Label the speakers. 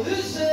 Speaker 1: This.